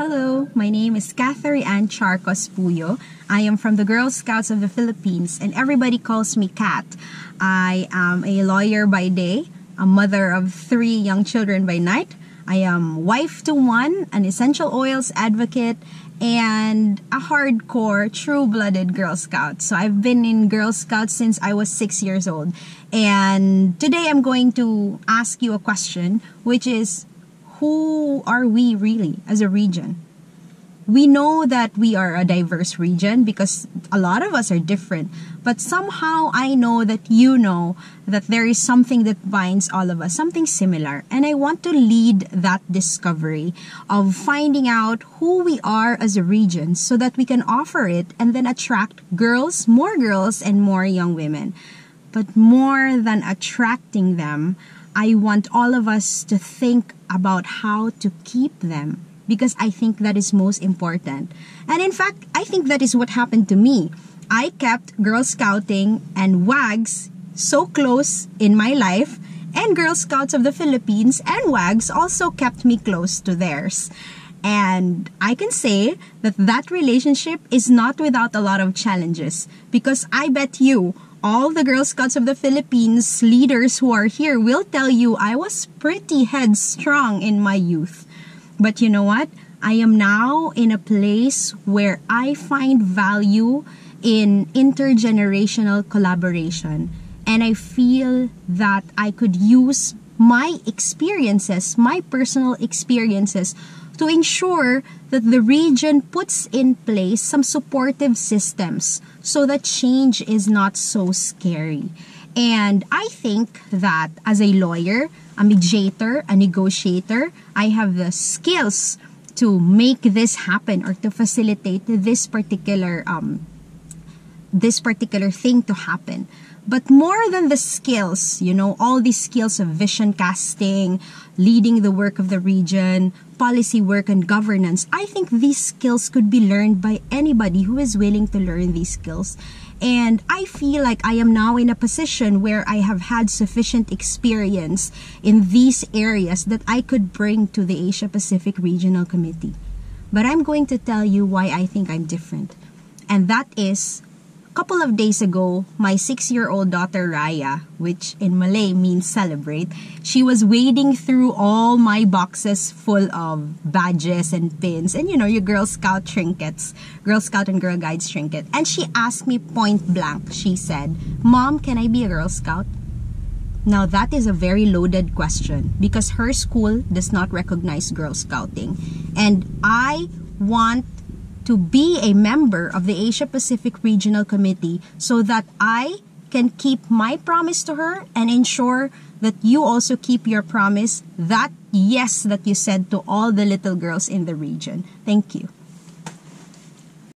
Hello, my name is Catherine Ann Charcos Puyo. I am from the Girl Scouts of the Philippines and everybody calls me Cat. I am a lawyer by day, a mother of three young children by night. I am wife to one, an essential oils advocate, and a hardcore, true blooded Girl Scout. So I've been in Girl Scouts since I was six years old. And today I'm going to ask you a question, which is who are we really as a region? We know that we are a diverse region because a lot of us are different, but somehow I know that you know that there is something that binds all of us, something similar. And I want to lead that discovery of finding out who we are as a region so that we can offer it and then attract girls, more girls, and more young women. But more than attracting them, I want all of us to think about how to keep them because I think that is most important. And in fact, I think that is what happened to me. I kept Girl Scouting and WAGGGS so close in my life, and Girl Scouts of the Philippines and WAGGGS also kept me close to theirs. And I can say that that relationship is not without a lot of challenges because I bet you all the Girl Scouts of the Philippines leaders who are here will tell you I was pretty headstrong in my youth. But you know what? I am now in a place where I find value in intergenerational collaboration. And I feel that I could use my experiences, my personal experiences, to ensure that the region puts in place some supportive systems so that change is not so scary. And I think that as a lawyer, a mediator, a negotiator, I have the skills to make this happen or to facilitate this particular um, this particular thing to happen. But more than the skills, you know, all these skills of vision casting, leading the work of the region, policy work, and governance, I think these skills could be learned by anybody who is willing to learn these skills. And I feel like I am now in a position where I have had sufficient experience in these areas that I could bring to the Asia Pacific Regional Committee. But I'm going to tell you why I think I'm different. And that is couple of days ago, my six-year-old daughter Raya, which in Malay means celebrate, she was wading through all my boxes full of badges and pins and you know your Girl Scout trinkets, Girl Scout and Girl Guides trinket. And she asked me point blank. She said, "Mom, can I be a Girl Scout?" Now that is a very loaded question because her school does not recognize Girl Scouting. And I want to be a member of the Asia Pacific Regional Committee so that I can keep my promise to her and ensure that you also keep your promise that yes that you said to all the little girls in the region. Thank you.